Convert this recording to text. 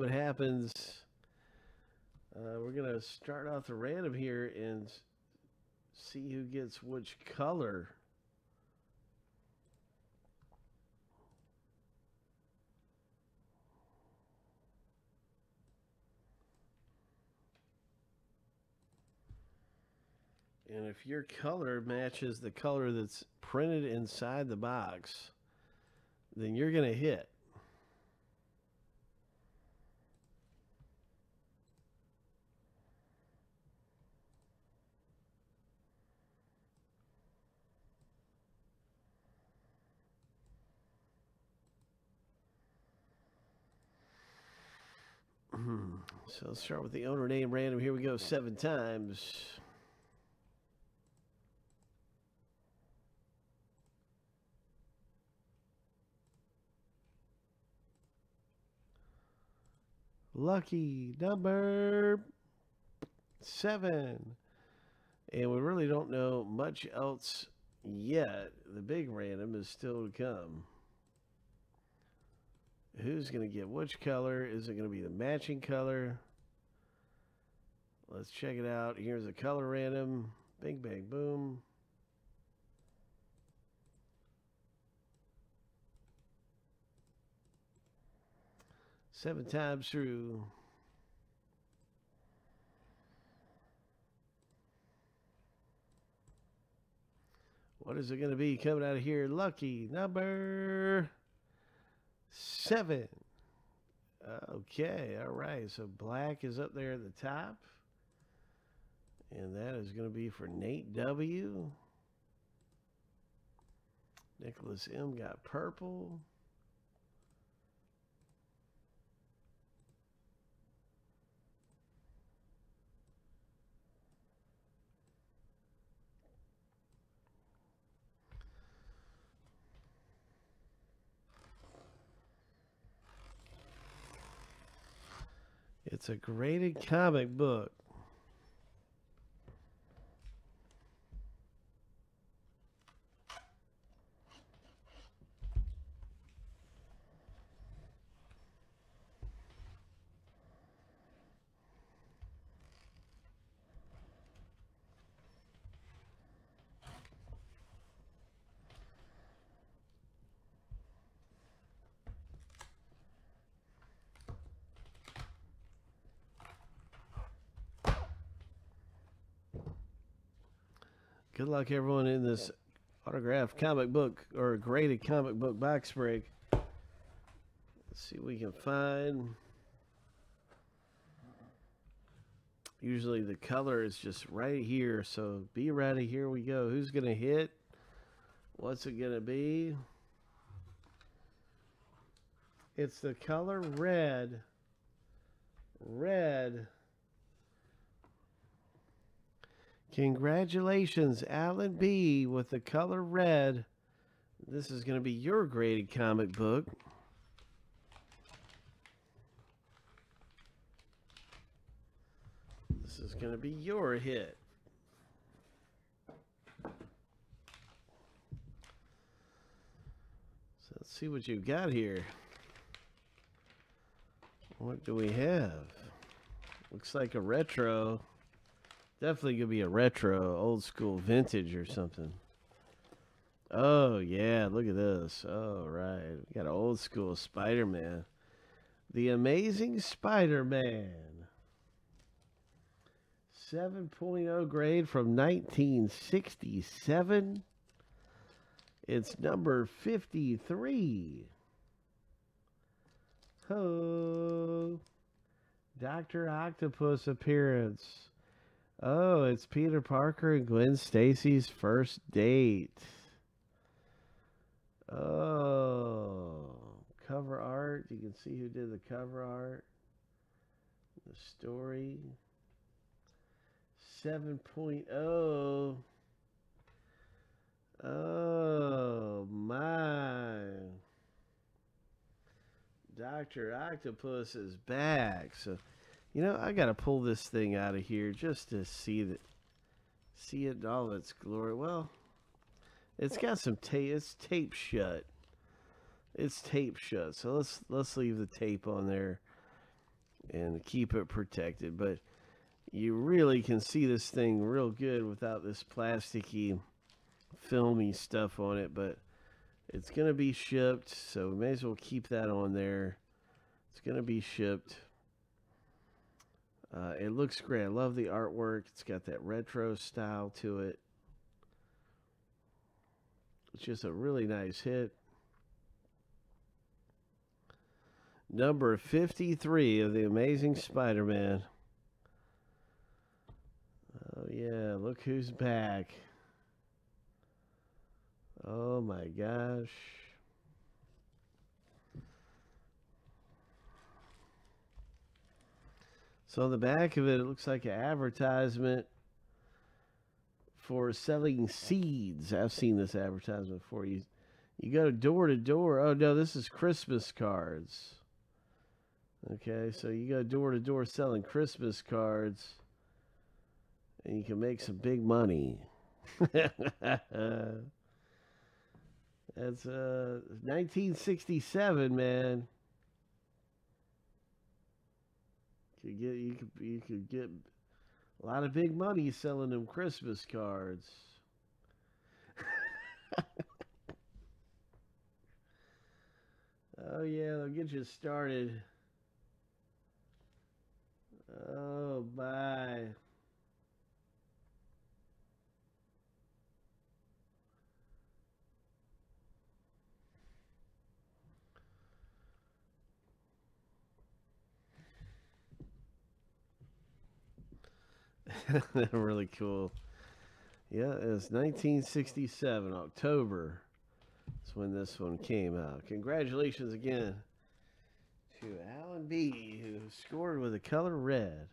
what happens. Uh, we're going to start off the random here and see who gets which color. And if your color matches the color that's printed inside the box, then you're going to hit. So let's start with the owner name random. Here we go, seven times. Lucky number seven. And we really don't know much else yet. The big random is still to come. Who's going to get which color? Is it going to be the matching color? Let's check it out. Here's a color random. Bing, bang, boom. Seven times through. What is it going to be coming out of here? Lucky number seven. Okay, all right. So black is up there at the top. And that is going to be for Nate W. Nicholas M got purple. It's a graded comic book. Good luck, everyone, in this autographed comic book or graded comic book box break. Let's see what we can find. Usually the color is just right here, so be ready. Here we go. Who's going to hit? What's it going to be? It's the color red. Red. Congratulations, Alan B. with the color red. This is going to be your graded comic book. This is going to be your hit. So let's see what you've got here. What do we have? Looks like a retro. Definitely gonna be a retro, old school, vintage or something. Oh yeah, look at this. Oh right, we got an old school Spider-Man, the Amazing Spider-Man. 7.0 grade from 1967. It's number 53. Oh, Dr. Octopus appearance. Oh, it's Peter Parker and Gwen Stacy's first date. Oh, cover art. You can see who did the cover art. The story. 7.0. Oh, my. Dr. Octopus is back. So you know, I got to pull this thing out of here just to see that, see it in all its glory. Well, it's got some tape. It's tape shut. It's tape shut. So let's let's leave the tape on there. and keep it protected. But you really can see this thing real good without this plasticky, filmy stuff on it. But it's to be shipped, so we may as well keep that on there. It's to be shipped. Uh, it looks great. I love the artwork. It's got that retro style to it. It's just a really nice hit. Number 53 of The Amazing Spider Man. Oh, yeah, look who's back. Oh my gosh. So on the back of it, it looks like an advertisement for selling seeds. I've seen this advertisement before. You, you go door to door. Oh no, this is Christmas cards. Okay, so you go door to door selling Christmas cards, and you can make some big money. That's uh 1967, man. Could get you could you could get a lot of big money selling them Christmas cards. oh yeah, they'll get you started. Oh bye. really cool. Yeah, it's 1967, October. That's when this one came out. Congratulations again to Alan B, who scored with the color red.